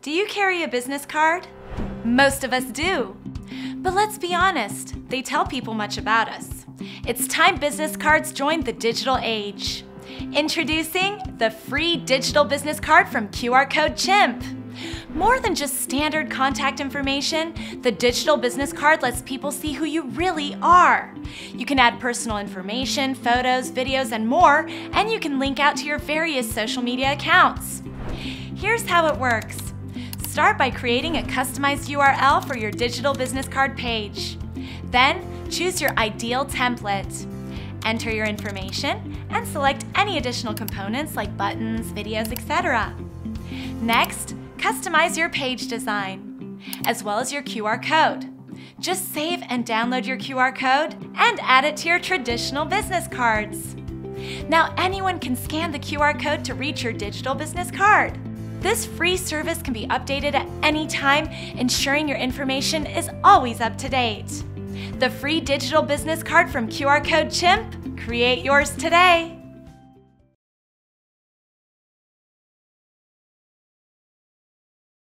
Do you carry a business card? Most of us do. But let's be honest, they tell people much about us. It's time business cards joined the digital age. Introducing the free digital business card from QR Code Chimp. More than just standard contact information, the digital business card lets people see who you really are. You can add personal information, photos, videos, and more, and you can link out to your various social media accounts. Here's how it works. Start by creating a customized URL for your digital business card page. Then, choose your ideal template. Enter your information and select any additional components like buttons, videos, etc. Next, customize your page design, as well as your QR code. Just save and download your QR code and add it to your traditional business cards. Now anyone can scan the QR code to reach your digital business card. This free service can be updated at any time, ensuring your information is always up to date. The free digital business card from QR Code Chimp, create yours today.